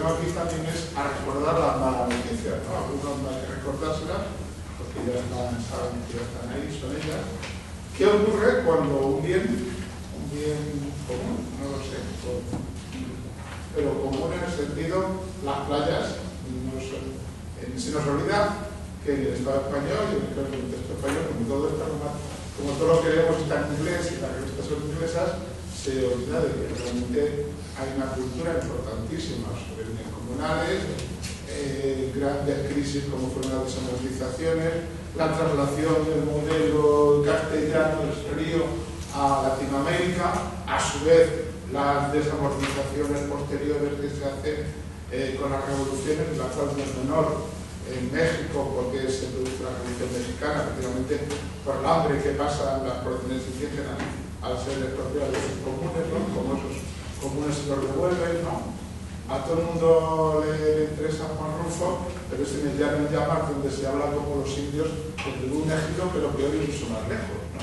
veo aquí también es a recordar las malas noticias, ¿no? algunos no hay que recordárselas, porque ya están, saben que ya están ahí, son ellas. ¿Qué ocurre cuando un bien, un bien común, no lo sé, pero común en el sentido, las playas, no son, se nos olvida que el Estado español y el contexto español, como todo, está, como todo lo que vemos está en inglés y las revistas son inglesas, se olvida de que realmente hay una cultura importantísima sobre bienes comunales, eh, grandes crisis como fueron las desamortizaciones, la traslación del modelo castellano del río a Latinoamérica, a su vez las desamortizaciones posteriores que se hacen eh, con las revoluciones, la cual no es menor en México porque se produce la revolución mexicana, efectivamente por el hambre que pasa en las poblaciones indígenas al ser expropiados de sus comunes, ¿no? como esos comunes se los devuelven, ¿no? A todo el mundo le, interesa Juan Rufo, pero es en el llano llamas donde se habla como los indios de un México, pero que hoy incluso más lejos, ¿no?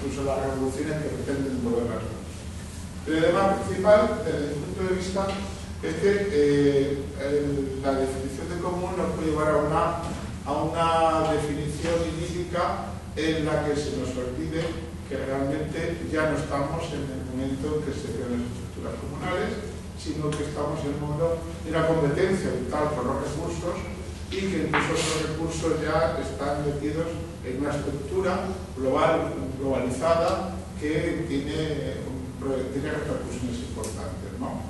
incluso las revoluciones que pretenden volver a El tema principal, desde mi punto de vista, es que eh, la definición de común nos puede llevar a una, a una definición idílica en la que se nos olvide que realmente ya no estamos en el momento en que se crean las estructuras comunales, sino que estamos en el mundo de una competencia vital por los recursos y que incluso esos recursos ya están metidos en una estructura global, globalizada que tiene, tiene repercusiones importantes. ¿no?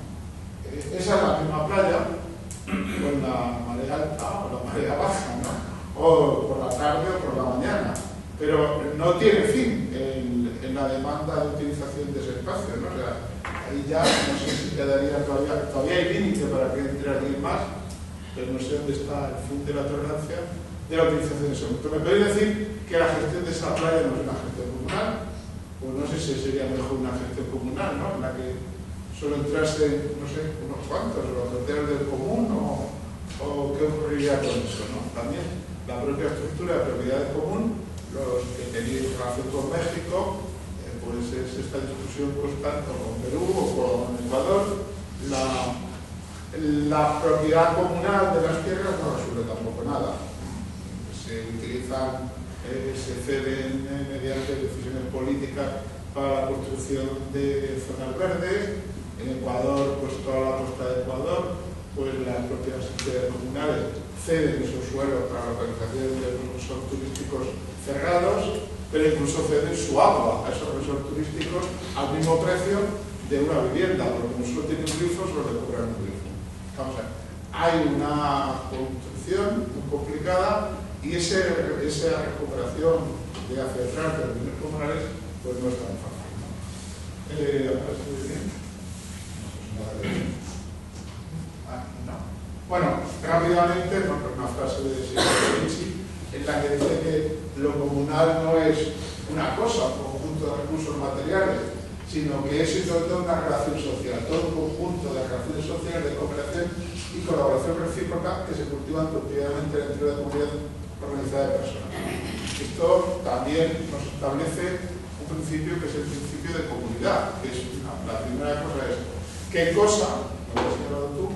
esa es la misma playa con la marea alta o la marea baja, o por la tarde o por la mañana, pero no tiene fin la demanda de utilización de ese espacio, ¿no? o sea, ahí ya no sé si quedaría todavía, todavía hay límite para que entre alguien más, pero no sé dónde está el fin de la tolerancia de la utilización de ese punto. ¿Me podéis decir que la gestión de esa playa no es una gestión comunal? Pues no sé si sería mejor una gestión comunal, ¿no? En la que solo entrase, no sé, unos cuantos, los hoteles del común o, o qué ocurriría con eso, ¿no? También la propia estructura de propiedad común, los que tenéis relación con México, pues es esta discusión constante con Perú o con Ecuador, la, propiedad comunal de las tierras no resuelve tampoco nada. Se utilizan, se ceden mediante decisiones políticas para la construcción de zonas verdes, en Ecuador, pues toda la costa de Ecuador, pues las propias entidades comunales ceden esos suelos para la organización de resorts turísticos cerrados, pero incluso ceden su agua a esos resorts turísticos al mismo precio de una vivienda, porque como solo tienen grifos, los de cobrar un grifo. Vamos hay una construcción muy complicada y ese, esa recuperación de acercar de los bienes comunales pues no es tan fácil. ¿no? Eh, bueno, rápidamente, una frase de Vinci, en la que dice que lo comunal no es una cosa, un conjunto de recursos materiales, sino que es sobre todo una relación social, todo un conjunto de relaciones sociales, de cooperación y colaboración recíproca que se cultivan cotidianamente dentro de la comunidad organizada de personas. Esto también nos establece un principio que es el principio de comunidad, que es la primera cosa es qué cosa, lo has señalado tú,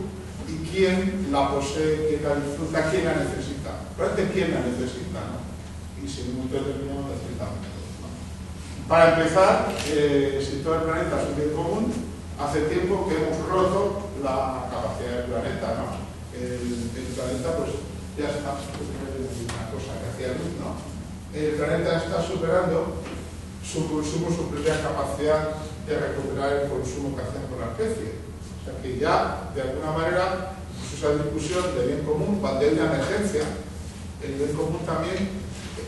quién la posee, quién la disfruta, quién la necesita. Realmente quién la necesita, ¿no? Y si en un determinado necesitamos ¿no? Para empezar, eh, si todo el planeta es un bien común, hace tiempo que hemos roto la capacidad del planeta, ¿no? El, planeta, pues, ya está, una cosa que hacía luz, ¿no? El planeta está superando su consumo, su propia capacidad de recuperar el consumo que hacen con la especie. O sea que ya, de alguna manera, esa discusión de bien común, cuando hay una emergencia, el bien común también,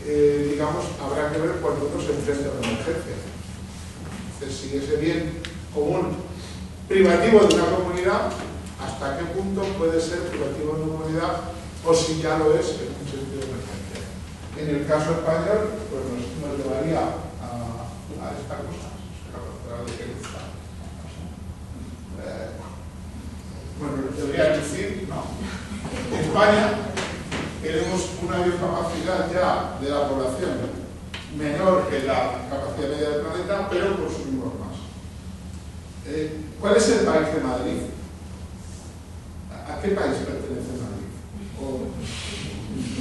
eh, digamos, habrá que ver cuando uno se enfrenta a una emergencia. Entonces, si ese bien común privativo de una comunidad, ¿hasta qué punto puede ser privativo de una comunidad o si ya lo es en un sentido de emergencia? En el caso español, pues nos, llevaría a, a esta cosa, a bueno, debería decir, no. En España tenemos una biocapacidad ya de la población menor que la capacidad media del planeta, pero consumimos más. Eh, ¿Cuál es el país de Madrid? ¿A qué país pertenece Madrid?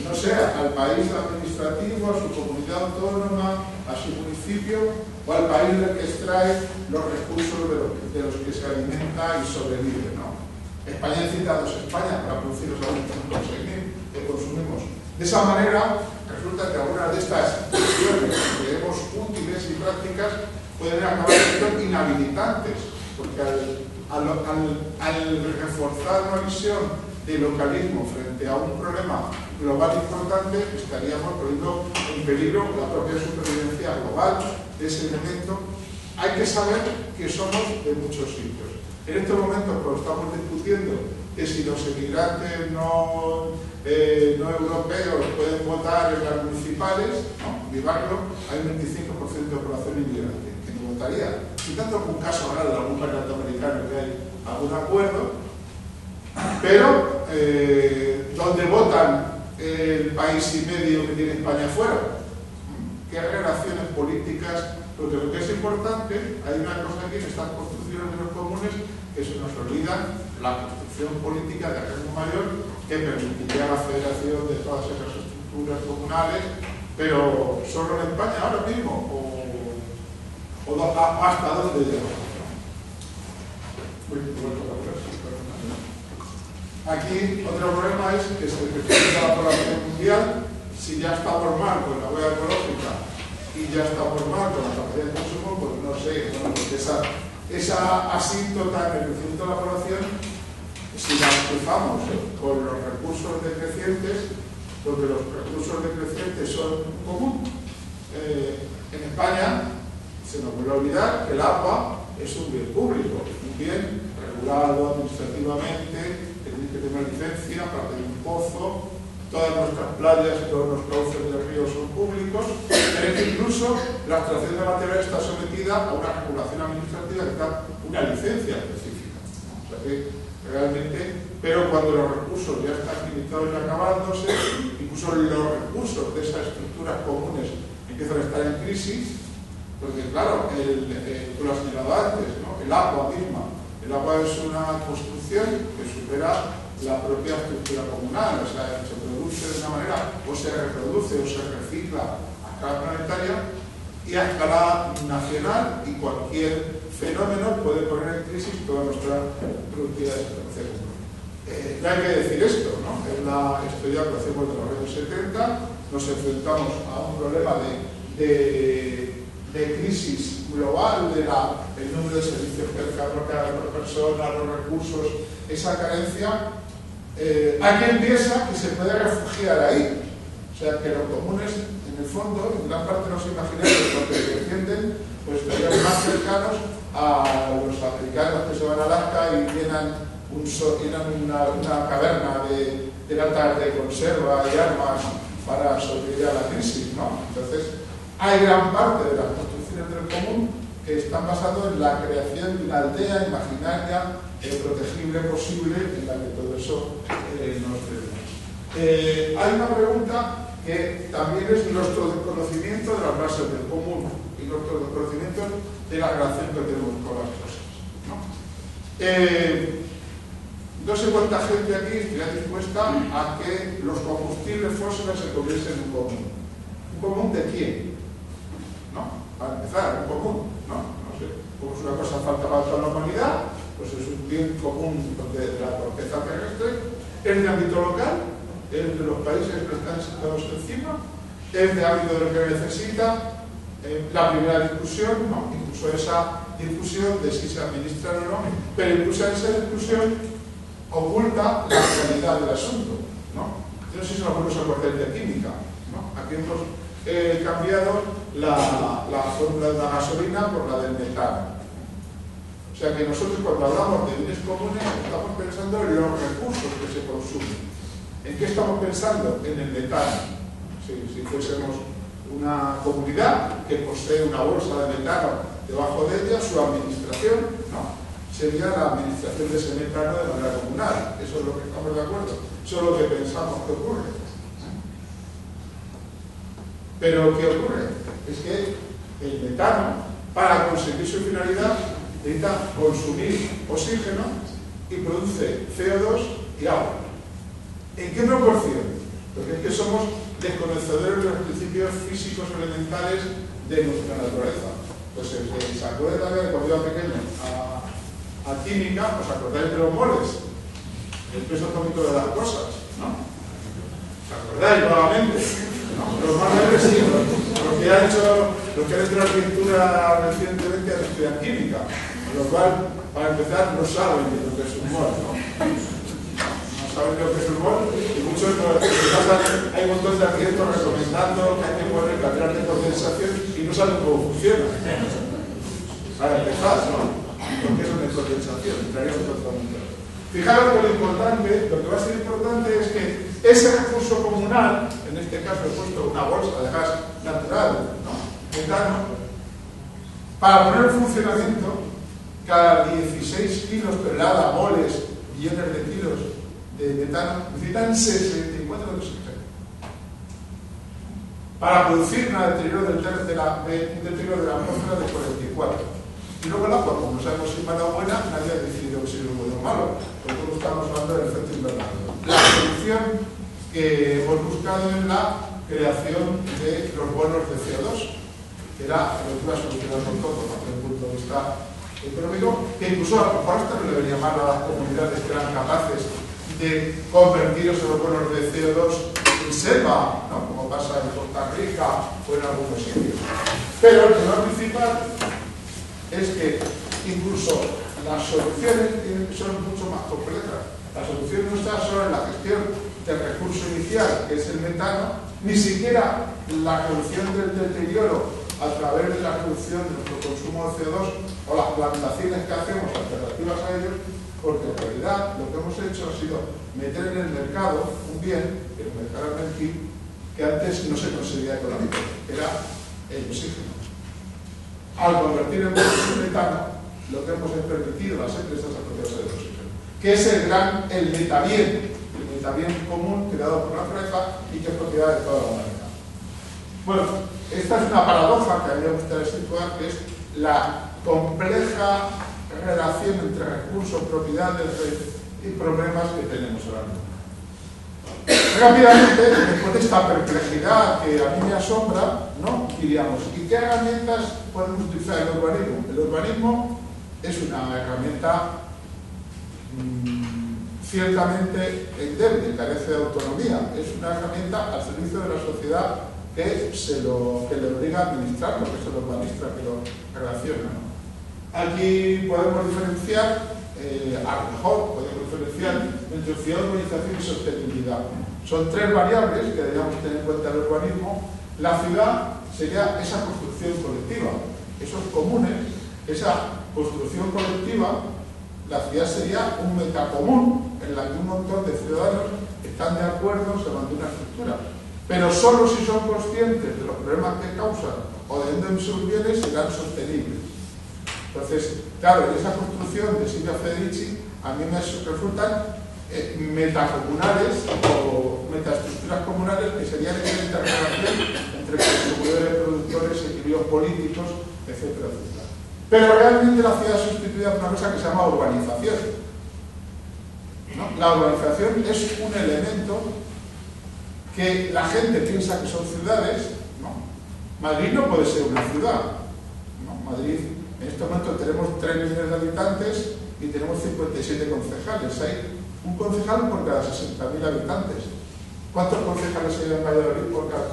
no sé, al país administrativo, a su comunidad autónoma, a su municipio o al país del que extrae los recursos de los, que se alimenta y sobrevive. ¿no? España necesita dos España para producir los alimentos que consumimos. De esa manera, resulta que algunas de estas acciones que creemos útiles y prácticas pueden acabar siendo inhabilitantes, porque al reforzar una visión de localismo frente a un problema global importante, estaríamos poniendo en peligro la propia supervivencia global de ese elemento. Hay que saber que somos de muchos sitios. En este momento, cuando estamos discutiendo que si los emigrantes no, eh, no europeos pueden votar en las municipales, ¿no? vivarlo, hay un 25% de población inmigrante que no votaría. Como un caso raro de algún país norteamericano que hay algún acuerdo, pero eh, donde votan el país y medio que tiene España fuera, ¿qué relaciones políticas? Porque lo que es importante, hay una cosa aquí en estas construcciones de los comunes que se nos olvida la construcción política de rango mayor que permitiría la federación de todas esas estructuras comunales, pero solo en España ahora mismo, o, hasta dónde llegamos. Aquí otro problema es que se refiere a la población mundial, si ya estamos mal con la huella ecológica y ya estamos mal con la capacidad de consumo, pues no sé, bueno, esa, esa asíntota en el crecimiento de la población, si la cruzamos con los recursos decrecientes, porque los recursos decrecientes son común. Eh, en España se nos vuelve a olvidar que el agua es un bien público, un bien regulado administrativamente, que tener licencia para tener un pozo, todas nuestras playas y todos los cauces del río son públicos, pero que incluso la extracción de material está sometida a una regulación administrativa que da una licencia específica. O sea que realmente, pero cuando los recursos ya están limitados y acabándose, incluso los recursos de esas estructuras comunes empiezan a estar en crisis, porque claro, el, el, lo has señalado antes, el agua misma, el agua es una construcción que supera la propia estructura comunal, o sea, se de una manera, o se reproduce o se recicla a escala planetaria y a escala nacional y cualquier fenómeno puede poner en crisis toda nuestra productividad de. Eh, no hay que decir esto, ¿no? En la historia que hacemos de los años 70 nos enfrentamos a un problema de, de, de crisis global del número de servicios que cada persona, los recursos, esa carencia eh, alguien piensa que se puede refugiar ahí. O sea, que los comunes, en el fondo, en gran parte no se imaginan que cuando se defienden, pues estarían más cercanos a los africanos que se van a Alaska y llenan, un una, caverna de, de latas de conserva y armas para sobrevivir a la crisis, ¿no? Entonces, hay gran parte de las construcciones del común que están basadas en la creación de una aldea imaginaria protegible posible en la que todo eso eh, nos eh, hay una pregunta que también es nuestro desconocimiento de las bases del común y nuestro desconocimiento de la relación que tenemos con las cosas. ¿no? Eh, no sé cuánta gente aquí estaría dispuesta a que los combustibles fósiles se convierten en un común. ¿Un común de quién? ¿No? Para empezar, un común, ¿no? No sé. Como es una cosa falta para toda la humanidad, pues es un bien común de la corteza terrestre, es de ámbito local, es de los países que están situados encima, es de ámbito de lo que necesita, eh, la primera discusión, ¿no? incluso esa discusión de si se administra o no, pero incluso esa discusión oculta la realidad del asunto. ¿no? no sé si algunos os acordáis de química, ¿no? Aquí hemos eh, cambiado la fórmula de la gasolina por la del metano. O sea que nosotros cuando hablamos de bienes comunes estamos pensando en los recursos que se consumen. ¿En qué estamos pensando? En el metano. Si, si fuésemos una comunidad que posee una bolsa de metano debajo de ella, su administración ¿no? sería la administración de ese metano de manera comunal. Eso es lo que estamos de acuerdo. Eso es lo que pensamos que ocurre. Pero ¿qué ocurre? Es que el metano, para conseguir su finalidad, necesita consumir oxígeno y produce CO2 y agua. ¿En qué proporción? Porque es que somos desconocedores de los principios físicos elementales de nuestra naturaleza. Pues el que se acuerda de cuando era pequeño a, a química, pues acordáis de los moles, el peso atómico de las cosas, ¿no? ¿Os acordáis nuevamente? Los más sí, los que han hecho, los que han hecho la pintura recientemente han estudiado química, lo cual, para empezar, no saben de lo que es un mol, ¿no? No saben de lo que es un mol, y muchos hay un montón de arquitectos recomendando que hay que poner catedral de condensación y no saben cómo funciona. Para empezar, ¿no? Porque es una condensación, entraríamos totalmente. Fijaros que lo importante, lo que va a ser importante es que ese recurso comunal, en este caso he puesto una bolsa de gas natural, ¿no? metano, para poner en funcionamiento cada 16 kilos tonelada, moles, millones de kilos de metano, necesitan 64 de oxígeno. Para producir un deterioro del de la, de, la atmósfera de 44. Y luego el agua, como no sabemos si mala o buena, nadie ha decidido si es bueno o malo, porque todos estamos hablando del efecto invernadero. La solución que hemos buscado es la creación de los bonos de CO2, que era lo que iba a solucionar todo desde el punto de vista económico, que incluso a lo mejor hasta no debería llamar a las comunidades que eran capaces de convertir esos bonos de CO2 en selva, ¿no? como pasa en Costa Rica o en algunos sitios. Pero el problema principal es que incluso las soluciones son mucho más complejas. La solución no está solo en la gestión del recurso inicial, que es el metano, ni siquiera la reducción del deterioro a través de la reducción de nuestro consumo de CO2 o las plantaciones que hacemos alternativas a ellos, porque en realidad lo que hemos hecho ha sido meter en el mercado un bien, el mercado mercantil, que antes no se conseguía económico, que era el oxígeno al convertir en metano, lo que hemos permitido las empresas asociadas de oxígeno, que es el gran, el metabien, el metabien común creado por la naturaleza y que es propiedad de toda la humanidad. Bueno, esta es una paradoja que a mí me gustaría situar, que es la compleja relación entre recursos, propiedades y problemas que tenemos ahora mismo. Rápidamente, después de esta perplejidad que a mí me asombra, ¿no? diríamos, ¿y qué herramientas podemos utilizar el urbanismo? El urbanismo es una herramienta mmm, ciertamente endeble, carece de autonomía, es una herramienta al servicio de la sociedad que, se lo, que le obliga a administrarlo, que se lo administra, que lo relaciona. ¿no? Aquí podemos diferenciar, eh, a lo mejor podemos diferenciar entre ciudad, urbanización y sostenibilidad. Son tres variables que debemos tener en cuenta el urbanismo. La ciudad sería esa construcción colectiva, esos comunes, esa construcción colectiva, la ciudad sería un metacomún en la que un montón de ciudadanos están de acuerdo sobre una estructura. Pero solo si son conscientes de los problemas que causan o de dónde sus bienes serán sostenibles. Entonces, claro, esa construcción de Silvia Federici a mí me resultan eh, metacomunales o metaestructuras comunales que serían esa interrelación entre consumidores, productores, equilibrios políticos, etcétera, etcétera. Pero realmente la ciudad sustituida por una cosa que se llama urbanización. La urbanización es un elemento que la gente piensa que son ciudades. ¿no? Madrid no puede ser una ciudad. ¿no? Madrid, en este momento tenemos 3 millones de habitantes y tenemos 57 concejales. Hay un concejal por cada 60.000 habitantes. ¿Cuántos concejales hay en Valladolid por cada...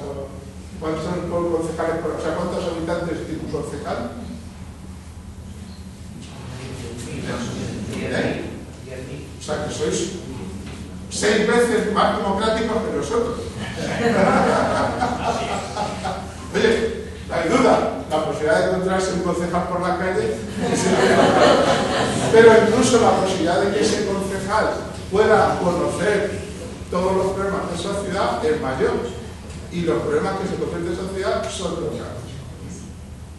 ¿Cuántos concejales por... O sea, ¿cuántos habitantes tiene un concejal? ¿Eh? O sea, que sois... seis veces más democráticos que nosotros. Oye, no hay duda, la posibilidad de encontrarse un concejal por la calle, pero incluso la posibilidad de que ese concejal pueda conocer todos los problemas de esa ciudad es mayor y los problemas que se conocen de esa ciudad son locales.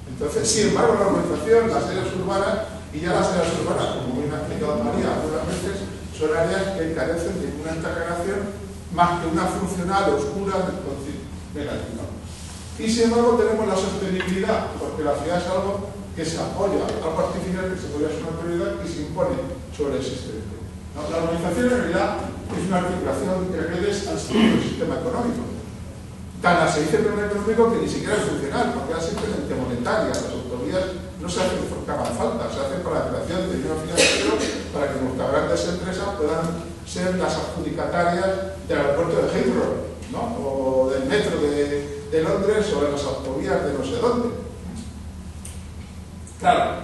Entonces, sin embargo, la organización, las áreas urbanas, y ya las áreas urbanas, como bien ha explicado María algunas veces, son áreas que carecen de una integración más que una funcional oscura del negativa. Y sin embargo tenemos la sostenibilidad, porque la ciudad es algo que se apoya, algo artificial que se podría ser una prioridad y se impone sobre el existente. La organización en realidad es una articulación de redes al sistema económico. Tan dice el económico que ni siquiera es funcional, porque es simplemente monetaria. Las autovías no se hacen porque hagan falta, se hacen para la creación de dinero financiero para que nuestras grandes empresas puedan ser las adjudicatarias del aeropuerto de Heathrow, ¿no? o del metro de, Londres o de las autovías de no sé dónde. Claro,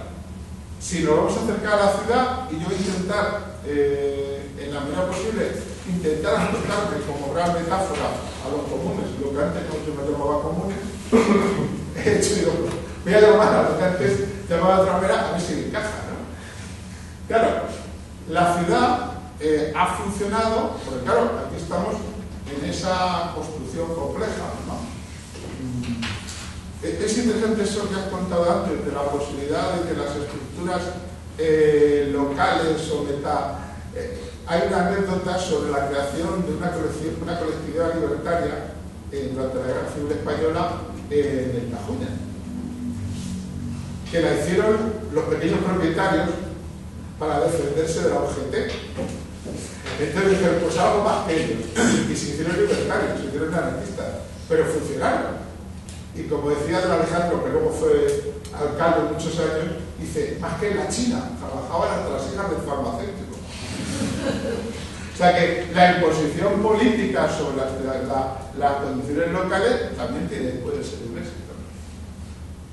si nos vamos a acercar a la ciudad y yo intentar, eh, en la medida posible, intentar acercarme como gran metáfora a los comunes, lo que antes no se me llamaba comunes, he hecho, digo, voy a llamar a lo que antes llamaba de otra a ver si me encaja, ¿no? Claro, la ciudad eh, ha funcionado, porque claro, aquí estamos en esa construcción compleja. Es interesante eso que has contado antes, de la posibilidad de que las estructuras eh, locales o meta... Eh, hay una anécdota sobre la creación de una, colectividad libertaria durante la Guerra Civil Española en el Tajuña, que la hicieron los pequeños propietarios para defenderse de la OGT. Entonces dijeron, pues algo más que ellos. Y se hicieron libertarios, se hicieron anarquistas, pero funcionaron. Y como decía don Alejandro, que luego fue alcalde muchos años, dice, más que en la China, trabajaban hasta las hijas del farmacéutico. o sea que la imposición política sobre las, condiciones locales también puede ser un éxito.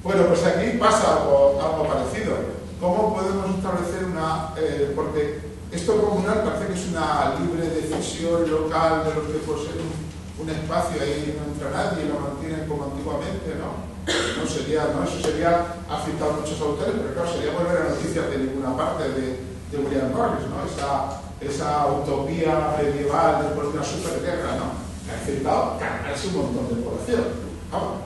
Bueno, pues aquí pasa algo, parecido. ¿Cómo podemos establecer una... Eh, porque esto comunal parece que es una libre decisión local de los que poseen un espacio ahí no entra nadie y lo mantienen como antiguamente, ¿no? No sería, ¿no? Eso sería, citado muchos autores, pero claro, sería volver a noticias de ninguna parte de, de William Morris, ¿no? Esa, esa utopía medieval después de una superguerra, ¿no? Ha citado cargarse un montón de población. Vamos,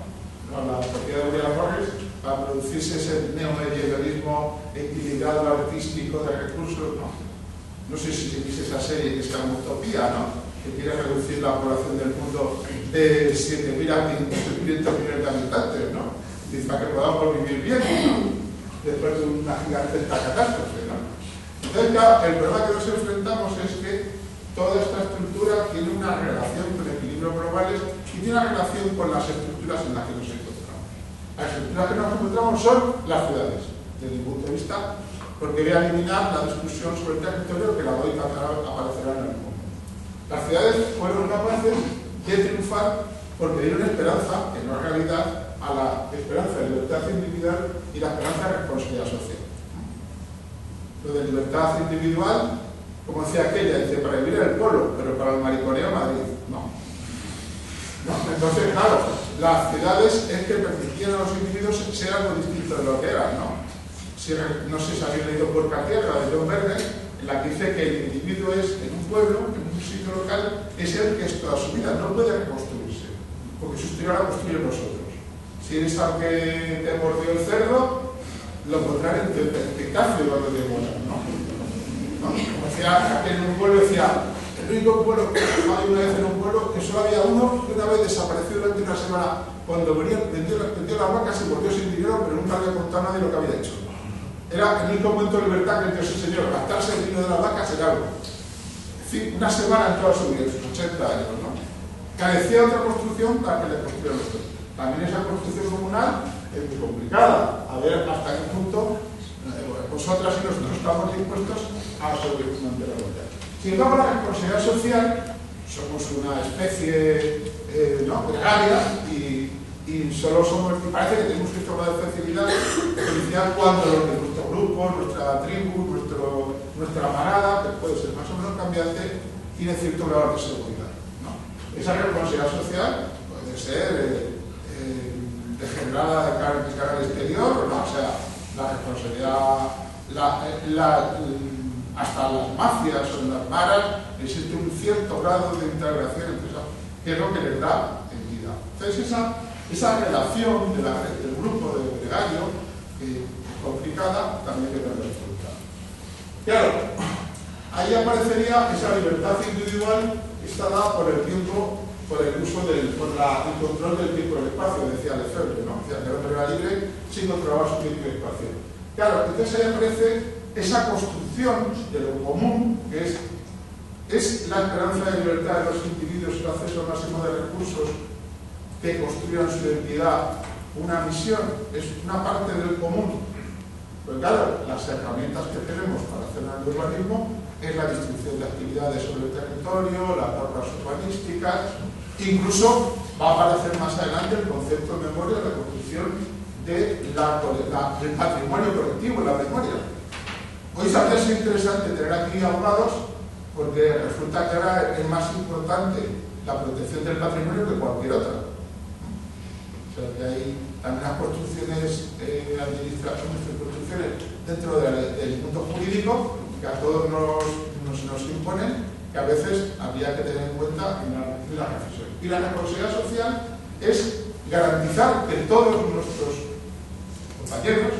¿no? la utopía de William Morris para producirse ese neomedievalismo equilibrado artístico de recursos, ¿no? No sé si se dice esa serie que es una utopía, ¿no? Que quiere reducir la población del mundo de 7.000 a 500 millones de habitantes, ¿no? Dice, para que podamos vivir bien, ¿no? Después de una gigantesca catástrofe, ¿no? Entonces, el problema que nos enfrentamos es que toda esta estructura tiene una relación con equilibrios globales y tiene una relación con las estructuras en las que nos encontramos. Las estructuras que nos encontramos son las ciudades, desde mi punto de vista, porque voy a eliminar la discusión sobre el territorio que la doy aparecerá en el mundo. Las ciudades fueron capaces de triunfar porque dieron esperanza, que no realidad, a la esperanza de libertad individual y la esperanza de responsabilidad social. Lo de libertad individual, como decía aquella, dice, para vivir en el pueblo, pero para el mariconeo Madrid, no. Entonces, claro, las ciudades es que permitían a los individuos ser algo distinto de lo que eran, ¿no? No sé si habéis leído por Tierra de John Verne, en la que dice que el individuo es en un pueblo, en un sitio local, es el que es toda su vida, no puede reconstruirse, porque su historia la construyen nosotros. Si eres al que te mordió el cerdo, lo pondrán en tu epitafio cuando te mueran, ¿no? ¿no? Como decía en un pueblo, decía, el único pueblo que hay una vez en un pueblo que solo había uno que una vez desapareció durante una semana cuando venía, vendió, vendió las vacas y volvió sin dinero, pero nunca había contado a nadie lo que había hecho. Era el único momento de libertad que dio su señor, gastarse el vino de las vacas en algo. Una semana en toda su vida, sus 80 años, ¿no? Carecía de otra construcción para que le construyeran los También esa construcción comunal es muy complicada. A ver hasta qué punto eh, vosotras y nosotros estamos dispuestos a sobrevivir la vida. Sin embargo, la responsabilidad social somos una especie eh, ¿no? gregaria y, y, solo somos, parece que tenemos que tomar de felicidad cuando los grupo, nuestra tribu, nuestro, nuestra manada, que puede ser más o menos cambiante, tiene cierto grado de seguridad. Esa responsabilidad social puede ser eh, eh, degenerada de cara, de cara al exterior, o sea, la responsabilidad, la, hasta las mafias o las maras existe un cierto grado de integración entre esas, que es lo que les da entidad. Entonces esa, esa relación de la, del grupo de gregario, eh, complicada, también debe resultado. Claro, ahí aparecería esa libertad individual que está dada por el tiempo, por el uso del por el control del tiempo y el espacio, decía Lefebvre, ¿no? Decía que el hombre era libre sin controlar su tiempo y espacio. Claro, entonces ahí aparece esa construcción de lo común, que es ¿Es la esperanza de libertad de los individuos el acceso máximo de recursos que construyan su identidad una misión? ¿Es una parte del común? Pues claro, las herramientas que tenemos para hacer el urbanismo es la distribución de actividades sobre el territorio, las normas urbanísticas, incluso va a aparecer más adelante el concepto de memoria, la construcción del patrimonio colectivo, la memoria. Hoy sabría ser interesante tener aquí abogados porque resulta que ahora es más importante la protección del patrimonio que cualquier otra. O sea, que hay las construcciones eh, administrativas, construcciones dentro del mundo jurídico que a todos nos, nos, imponen, que a veces habría que tener en cuenta en la, reflexión. Y la responsabilidad social es garantizar que todos nuestros compañeros,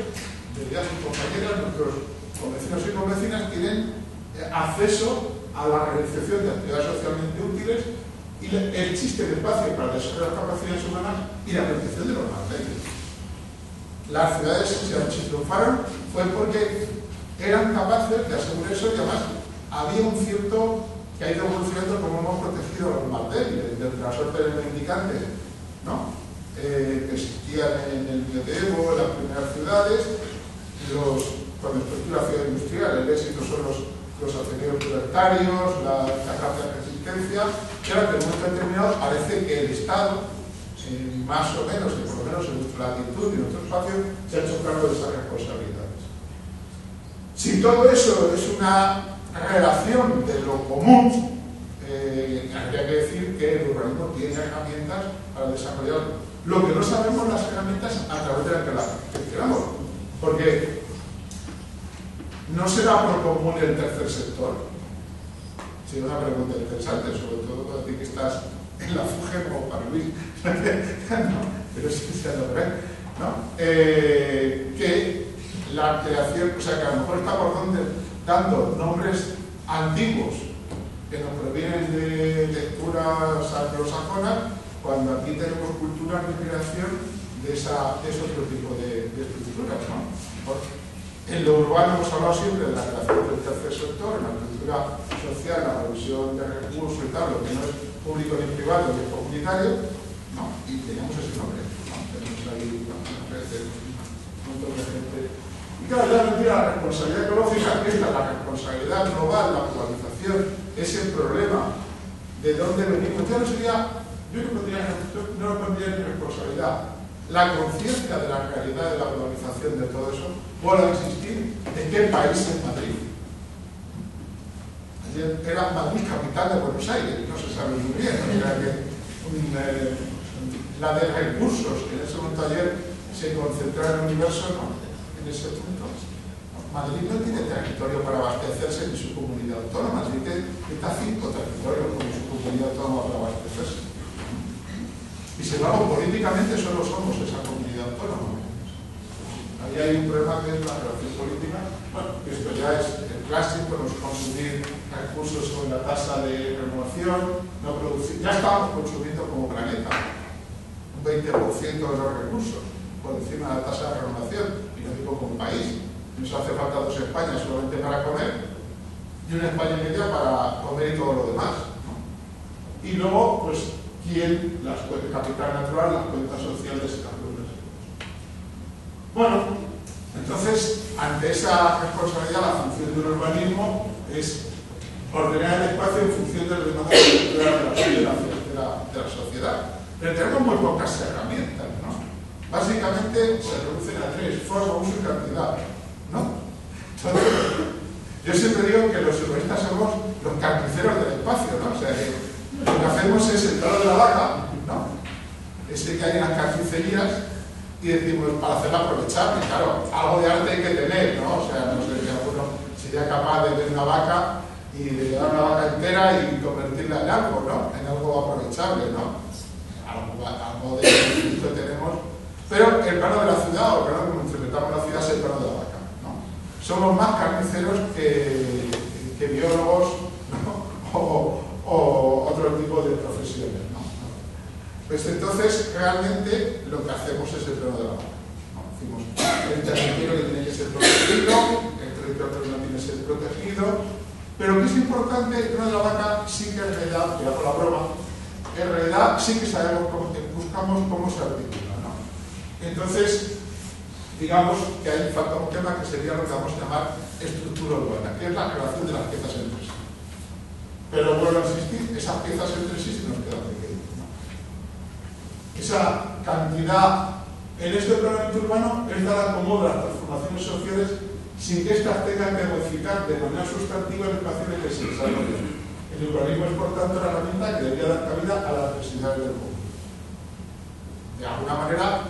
de y compañeras, nuestros convecinos y convecinas tienen eh, acceso a la realización de actividades socialmente útiles y el chiste de espacio para desarrollar las capacidades humanas y la protección de los materiales. Las ciudades se triunfaron fue porque eran capaces de asegurar eso y además había un cierto que ha ido evolucionando como hemos protegido los materiales del transporte de mendicantes, ¿no? Eh, que existían en el medievo, en las primeras ciudades, los, con la estructura industrial, el éxito son los los ateneos libertarios, la, la de resistencia, que ahora que un momento determinado parece que el Estado, eh, más o menos, y por lo menos en nuestra latitud y en nuestro espacio, se ha hecho cargo de esas responsabilidades. Si todo eso es una relación de lo común, eh, habría que decir que el urbanismo tiene herramientas para desarrollarlo. Lo que no sabemos las herramientas a través de las que las gestionamos. Porque ¿No será por común el tercer sector? Sí, una pregunta interesante, sobre todo para ti que estás en la FUGE como para Luis. no, pero sí se lo ve. ¿no? Eh, que la creación, o sea, que a lo mejor estamos dando nombres antiguos que nos provienen de lecturas anglosajonas, cuando aquí tenemos culturas de creación de, esa, de ese otro tipo de, estructuras. En lo urbano hemos hablado siempre de la creación del tercer sector, en la cultura social, la revisión de recursos y tal, lo que no es público ni privado ni es comunitario, ¿no? y tenemos ese nombre. ¿no? Tenemos ahí un montón de gente. Y claro, ya no la responsabilidad ecológica, que es la responsabilidad global, la actualización, es el problema de dónde venimos. Ya no sería, yo no, no lo pondría en responsabilidad, la conciencia de la realidad de la globalización de todo eso vuelve a existir. ¿En qué país es Madrid? Ayer era Madrid capital de Buenos Aires, no se sabe muy bien. Eh, la de recursos, que en ese momento ayer se concentró en el universo, ¿no? en ese punto. Madrid no tiene territorio para abastecerse ni su comunidad autónoma, así que está cinco territorios con su comunidad autónoma para abastecerse. Y si lo hago políticamente, solo somos esa comunidad autónoma. Ahí hay un problema que es la relación política. Bueno, esto ya es el clásico, nos consumir recursos con la tasa de renovación, no producir. Ya estamos consumiendo como planeta un 20% de los recursos por encima de la tasa de renovación, y no digo como país. Nos hace falta dos Españas solamente para comer y una España media para comer y todo lo demás. Y luego, pues quién las puede capital natural, las cuentas sociales y las Bueno, entonces, ante esa responsabilidad, la función del urbanismo es ordenar el espacio en función del demanda cultural de la, de, la, de la sociedad. Pero tenemos muy pocas herramientas, ¿no? Básicamente se reducen a tres, forma, uso y cantidad, ¿no? Entonces, yo siempre digo que los urbanistas somos los carniceros del espacio, ¿no? O sea, lo que hacemos es el pelo de la vaca, ¿no? Ese que hay en las carnicerías y decimos, para hacerla aprovechable, claro, algo de arte hay que tener, ¿no? O sea, no sé si alguno sería capaz de tener una vaca y de llevar una vaca entera y convertirla en algo, ¿no? En algo aprovechable, ¿no? Algo, algo de que tenemos. Pero el plano de la ciudad, o el plano como interpretamos la ciudad, es el plano de la vaca, ¿no? Somos más carniceros que, que biólogos, ¿no? o, o otro tipo de profesiones, ¿no? Pues entonces, realmente, lo que hacemos es el plano de la. ¿no? Decimos, el territorio que tiene que ser protegido, el territorio no tiene que ser protegido, pero que es importante, el plano de la vaca sí que en realidad, ya por la broma, en realidad sí que sabemos cómo, buscamos cómo se articula. ¿no? Entonces, digamos que ahí falta un tema que sería lo que vamos a llamar estructura urbana, que es la relación de las piezas entre sí. Pero vuelvo a insistir, esas piezas entre sí se nos esa cantidad en este planeamiento urbano es dada como de las transformaciones sociales sin que éstas tengan que modificar de manera sustantiva el espacio en el que se desarrollan. El urbanismo es, por tanto, la herramienta que debería dar cabida a las necesidades del mundo. De alguna manera,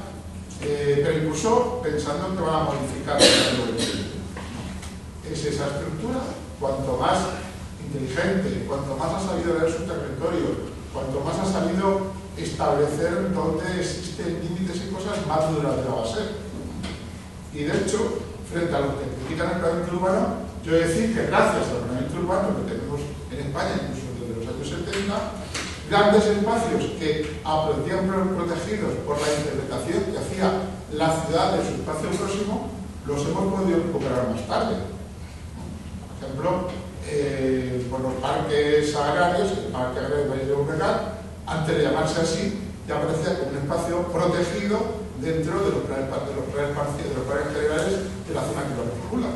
eh, incluso pensando en que van a modificar el Es esa estructura, cuanto más inteligente, cuanto más ha sabido leer su territorio, cuanto más ha sabido establecer dónde existen límites y cosas más duraderas va a ser. Y de hecho, frente a los que critican el planeamiento urbano, yo decir que gracias al planeamiento urbano que tenemos en España, incluso desde los años 70, grandes espacios que aparecían protegidos por la interpretación que hacía la ciudad de su espacio próximo, los hemos podido recuperar más tarde. Por ejemplo, eh, por los parques agrarios, el Parque Agrario de Valle de Obregat, antes de llamarse así, ya aparecía como un espacio protegido dentro de los planes, de de generales de la zona que lo articula.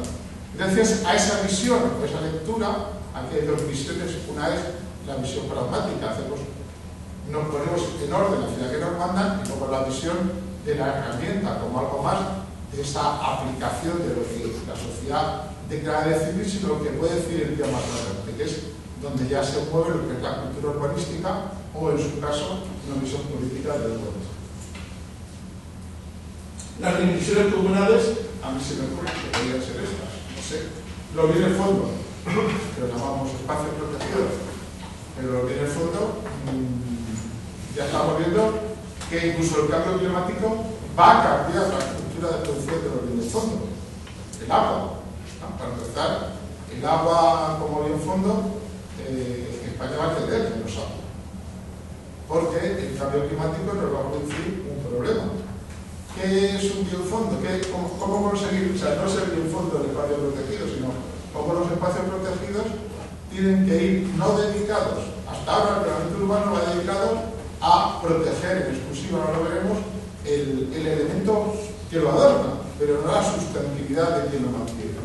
Gracias a esa visión, a esa lectura, aquí hay dos visiones. Una es la visión pragmática, hacemos, nos ponemos en orden la ciudad que nos mandan, y luego la visión de la herramienta como algo más de esa aplicación de lo que la sociedad declara decidir, sino lo que puede decir el día más adelante, que es donde ya se mueve lo que es la cultura urbanística o en su caso una visión política de urbanismo. Las dimensiones comunales, a mí se me ocurre que podrían ser estas, no sé, lo viene el fondo, que lo llamamos espacios protegidos, pero lo viene el fondo, mmm, ya estamos viendo que incluso el cambio climático va a cambiar la estructura de producción de los bienes fondo. El agua, para empezar, el agua como bien fondo, eh, España va a tener agua porque el cambio climático nos va a producir un problema. ¿Qué es un biofondo? cómo, cómo, conseguir, o sea, no es el biofondo del espacio protegido, sino cómo los espacios protegidos tienen que ir no dedicados, hasta ahora el planeamiento urbano va dedicado a proteger en exclusiva, ahora lo veremos, el, el elemento que lo adorna, pero no la sustantividad de quien lo mantiene.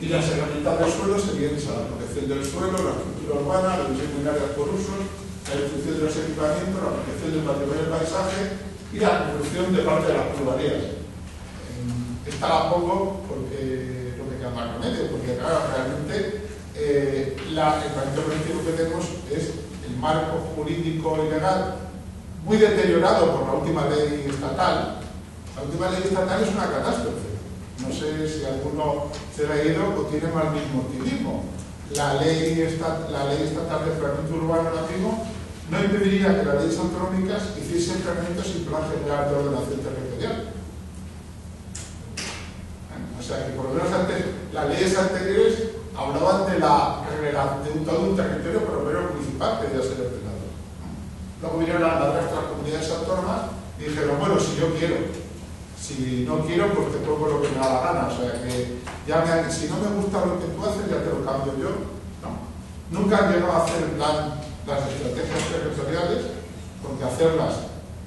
Y las herramientas del suelo serían esa, la protección del suelo, la urbana, la división de áreas por usos, la distribución de los equipamientos, la protección del patrimonio del paisaje y la construcción de parte de las pluralidades. Esta la pongo porque lo que queda más remedio, porque claro, realmente eh, el planteamiento político que tenemos es el marco jurídico y legal muy deteriorado por la última ley estatal. La última ley estatal es una catástrofe. No sé si alguno se ha ido o tiene mal mismo la ley, esta, la ley estatal de planeamiento urbano nativo no impediría que las leyes autonómicas hiciesen planeamiento sin plan general de ordenación territorial. O sea que por lo menos antes, las leyes anteriores hablaban de la de un, todo un territorio, por lo menos municipal, que debía ser ordenado. Luego vinieron las otras comunidades autónomas y dijeron, bueno, si yo quiero, si no quiero, pues te pongo lo que me da la gana. O sea que ya me, si no me gusta lo que tú haces, ya te lo cambio yo. No. Nunca han llegado a hacer plan las estrategias territoriales, porque hacerlas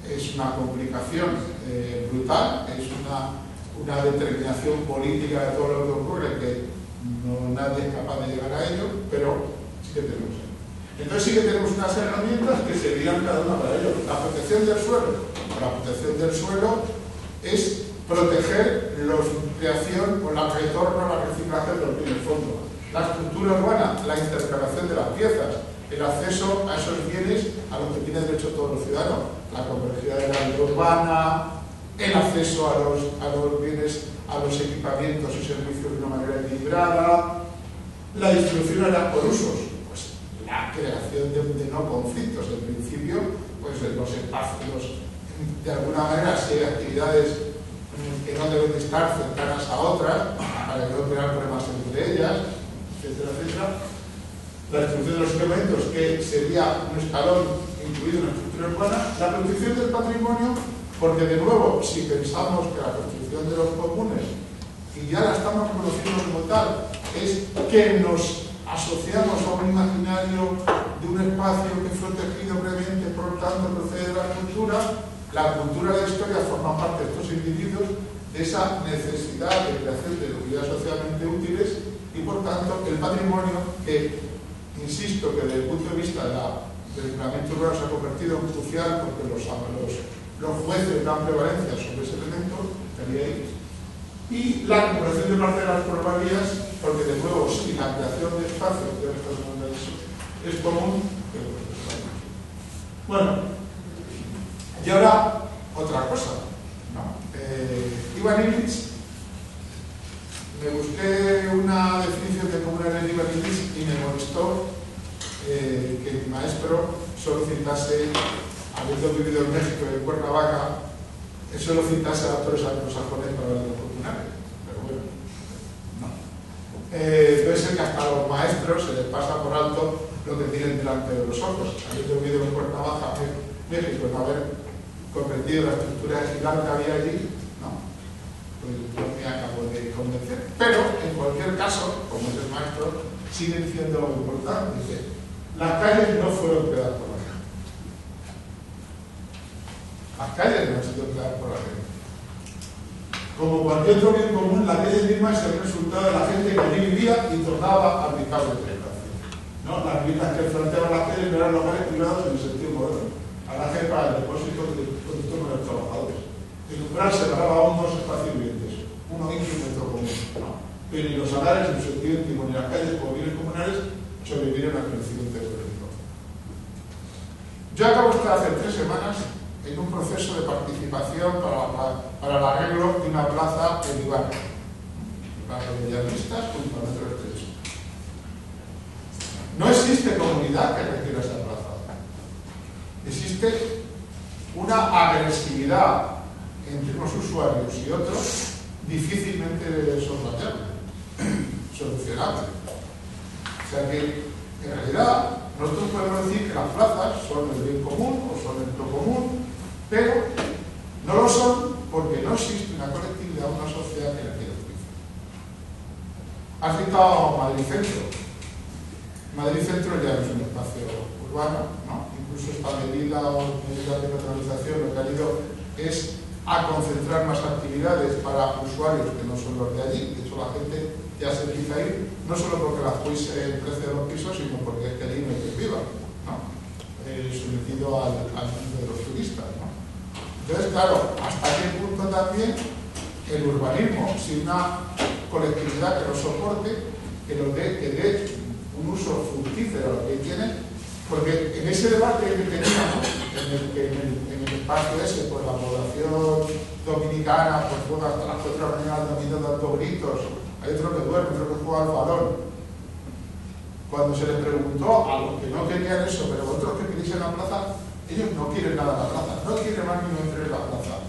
es una complicación eh, brutal, es una, una, determinación política de todo lo que ocurre que no, nadie es capaz de llegar a ello, pero sí que tenemos. Entonces sí que tenemos unas herramientas que serían cada una para ello. La protección del suelo. La protección del suelo es proteger la creación o la retorno, la reciclaje de los bienes fondo. La estructura urbana, la intercalación de las piezas, el acceso a esos bienes a los que tienen derecho todos los ciudadanos, la complejidad de la vida urbana, el acceso a los, a los bienes, a los equipamientos y servicios de una manera equilibrada, la distribución las por usos, pues la creación de, de no conflictos, en principio, pues los espacios, de alguna manera, si hay actividades que no deben estar cercanas a otras, para que no tengan problemas entre ellas, etcétera, etcétera. La destrucción de los elementos, que sería un escalón incluido en la estructura urbana. La protección del patrimonio, porque de nuevo, si pensamos que la construcción de los comunes, y ya la estamos conociendo como tal, es que nos asociamos a un imaginario de un espacio que fue tejido previamente, por tanto procede de la cultura, la cultura de la historia forma parte de estos individuos de esa necesidad de creación de unidades socialmente útiles y por tanto el patrimonio que, insisto, que desde el punto de vista de del reglamento urbano se ha convertido en crucial porque los, los, los jueces dan prevalencia sobre ese elemento, ahí, y la acumulación de parte de las probabilidades, porque de nuevo si la creación de espacios es común, bueno, y ahora, otra cosa. ¿no? Eh, Ivan Illich, me busqué una definición de cómo era el Ivan Illich y me molestó eh, que mi maestro solo citase, habiendo vivido en México y en Cuernavaca, solo citase a autores anglosajones para los comunales. Pero bueno, no. Eh, puede ser que hasta los maestros se les pasa por alto lo que tienen delante de los ojos. Habiendo vivido en Cuernavaca, México, en haber comprendido la estructura ejemplar que había allí, ¿no? pues yo me acabo de convencer. Pero, en cualquier caso, como es el maestro, sigue diciendo lo importante. Las calles no fueron creadas por la gente. Las calles no han sido creadas por la gente. Como cualquier otro bien común, la calle misma es el resultado de la gente que allí vivía y tornaba a aplicar de ¿no? Las viviendas que planteaban las calles no eran locales privados en el sentido moderno. A la gente para el depósito de con los trabajadores. El umbral separaba aún dos espacios vivientes, uno íntimo y otro común. Pero ni los salares, en su sentido ni las calles como bienes comunales sobrevivieron al crecimiento económico. Yo acabo de estar hace tres semanas en un proceso de participación para, para el arreglo de una plaza en Ibarra, para los medianistas junto a nuestro estrecho. No existe comunidad que requiera esa plaza. Existe una agresividad entre unos usuarios y otros difícilmente soslayable, solucionable. O sea que, en realidad, nosotros podemos decir que las plazas son el bien común o son el lo común, pero no lo son porque no existe una colectividad, una sociedad que la quiera utilizar. Has citado Madrid Centro. Madrid Centro ya no es un espacio urbano, ¿no? incluso esta medida o medida de neutralización lo que ha ido es a concentrar más actividades para usuarios que no son los de allí. De hecho, la gente ya se empieza a ir, no solo porque la juez el precio de los pisos, sino porque es que allí no hay que viva, ¿no? Eh, sometido al, al, de los turistas. ¿no? Entonces, claro, ¿hasta qué punto también el urbanismo, sin una colectividad que lo soporte, que, lo dé, que dé un uso fructífero a lo que tiene, porque en ese debate que teníamos, en el, en el, espacio ese, pues la población dominicana, pues juega hasta las 4 de la mañana dando gritos, hay otro que duerme, otro que juega al balón. Cuando se les preguntó a los que no querían eso, pero otros que querían la plaza, ellos no quieren nada en la plaza, no quieren más ni en la plaza.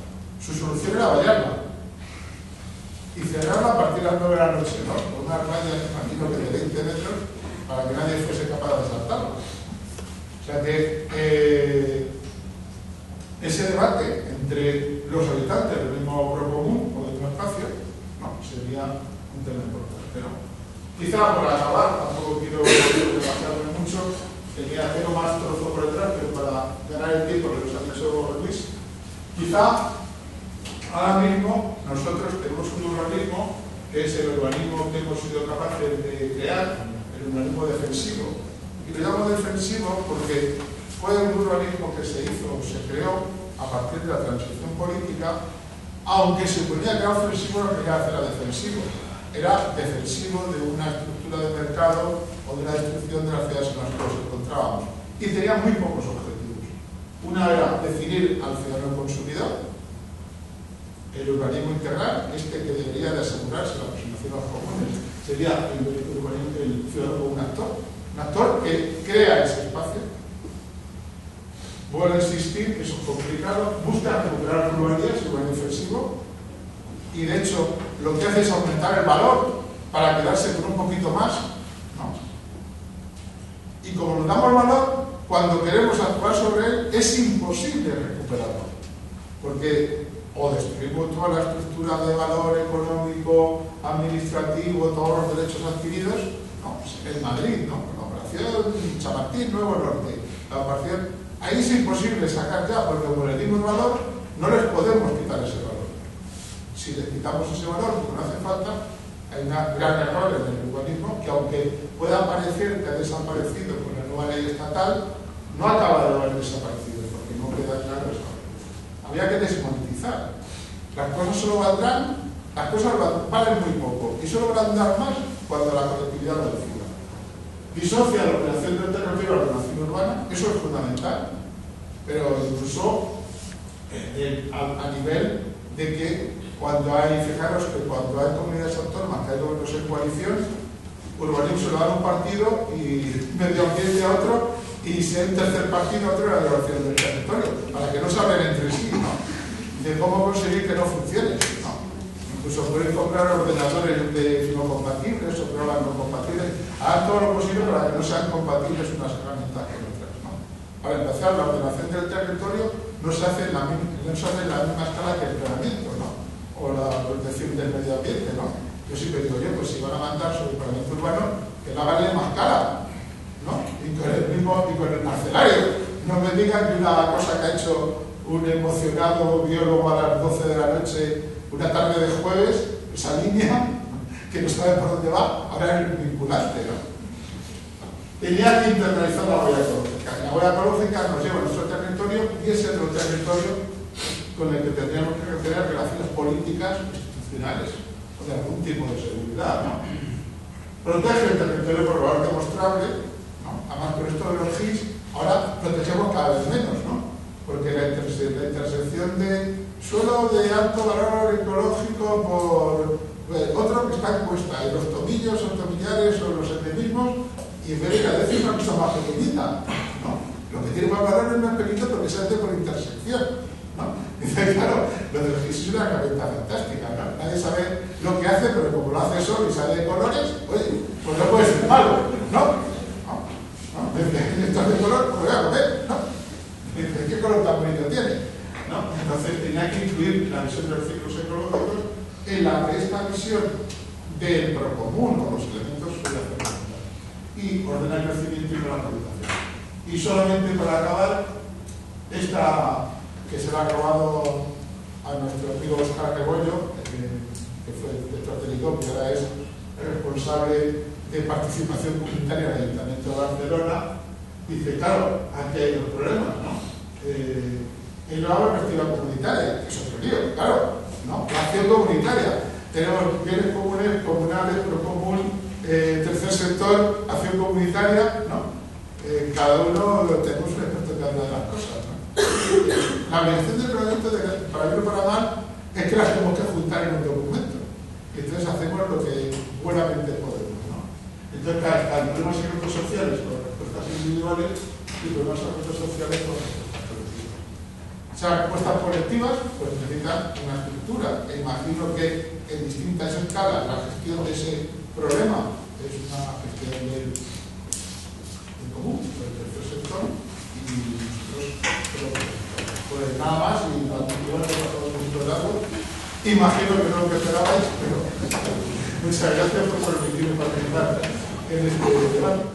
Su solución era vallarla. Y cerrarla a partir de las 9 de la noche, ¿no? Con una raya, imagino que de 20 metros, para que nadie fuese capaz de saltarla. O sea que eh, ese debate entre los habitantes del mismo grupo común o del mismo espacio no, sería un tema importante. ¿no? Quizá para acabar, tampoco quiero demasiado mucho, tenía hacer más trozo por detrás, pero para ganar el tiempo que nos dicho Luis, quizá ahora mismo nosotros tenemos un urbanismo que es el urbanismo que hemos sido capaces de crear, el urbanismo defensivo, y lo llamo defensivo porque fue un urbanismo que se hizo, se creó a partir de la transición política, aunque se suponía que era ofensivo, no quería hacer defensivo. Era defensivo de una estructura estructura de mercado o de la destrucción de las ciudades en las que nos encontrábamos. Y tenía muy pocos objetivos. Una era definir al ciudadano consumidor, el urbanismo integral, este que debería de asegurarse la aproximación a los comunes, sería el, el ciudadano como un actor, un actor que crea ese espacio. Vuelvo a insistir que eso es complicado, busca recuperar pluralidad, es un defensivo, y de hecho lo que hace es aumentar el valor para quedarse con un poquito más. No. Y como nos damos valor, cuando queremos actuar sobre él, es imposible recuperarlo. Porque o destruimos toda la estructura de valor económico, administrativo, todos los derechos adquiridos, no, pues en Madrid, ¿no? Operación Chamartín, Nuevo Norte, la operación, ahí es imposible sacar ya, porque como le dimos valor, no les podemos quitar ese valor. Si les quitamos ese valor, no hace falta, hay un gran error en el urbanismo, que aunque pueda parecer que ha desaparecido con la nueva ley estatal, no acaba de haber desaparecido, porque no queda claro eso. Había que desmonetizar. Las cosas solo valdrán, las cosas valen muy poco, y solo van a dar más cuando la colectividad lo decida. Disocia la operación del territorio a la ordenación urbana, eso es fundamental, pero incluso eh, a, nivel de que cuando hay, fijaros que cuando hay comunidades autónomas que hay gobiernos en coalición, urbanismo se lo da un partido y medio ambiente a otro, y si hay un tercer partido, otro la relación del territorio, para que no se hablen entre sí, ¿no? De cómo conseguir que no funcione. Incluso pueden comprar ordenadores de no compatibles o programas no compatibles, hagan todo lo posible para que no sean compatibles unas herramientas con otras. Para empezar, la ordenación del territorio no se hace en la, misma escala que el planeamiento, ¿no? O la protección del medio ambiente, ¿no? Yo siempre digo, oye, pues si van a mandar sobre el planeamiento urbano, que la hagan más cara, ¿no? Y con el mismo, y con el parcelario. No me digan que una cosa que ha hecho un emocionado biólogo a las 12 de la noche, una tarde de jueves, esa línea, que no sabe por dónde va, ahora es vinculante, ¿no? Tenía que internalizar la huella ecológica. La huella ecológica nos lleva a nuestro territorio y es el territorio con el que tendríamos que tener relaciones políticas institucionales o de algún tipo de seguridad, ¿no? Protege el territorio por valor demostrable Además, con esto de los GIS, ahora protegemos cada vez menos, ¿no? Porque la, intersección de suelo de alto valor ecológico por eh, otro que está expuesta, y los tomillos o tomillares o los endemismos, y en vez de una cosa más pequeñita, ¿no? Lo que tiene más valor es más pequeño porque se hace por intersección, ¿no? Claro, lo de los GIS es una herramienta fantástica, ¿no? Nadie sabe lo que hace, pero como lo hace eso y sale de colores, oye, pues no puede ser malo, ¿no? Esto de color, pues voy a comer, ¿no? ¿Qué color tan bonito tiene? ¿No? Entonces tenía que incluir la visión de los ciclos ecológicos en la esta visión del procomún o los elementos y ordenar el crecimiento y la organización. Y solamente para acabar, esta que se le ha acabado a nuestro amigo Oscar Rebollo, que, fue director del ICO, que ahora es responsable de participación comunitaria del Ayuntamiento de Barcelona, dice, claro, aquí hay dos problemas, ¿no? Eh, él lo hago perspectiva comunitaria, que es otro lío, claro, ¿no? La acción comunitaria. Tenemos bienes comunes, comunales, procomún, eh, tercer sector, acción comunitaria, ¿no? Eh, cada uno tenemos un experto en cada de las cosas, ¿no? La obligación del proyecto, de, para bien o para mal, es que las tenemos que juntar en un documento. Entonces hacemos lo que buenamente podemos. Entonces, hay problemas secretos sociales con respuestas individuales y problemas secretos sociales con respuestas. O sea, respuestas colectivas pues necesitan una estructura. E imagino que en distintas escalas la gestión de ese problema es una gestión del, común, del tercer sector, y nosotros, pues nada más, y la el mundo de agua. Imagino que no lo que esperabais, pero muchas gracias por permitirme participar en este debate.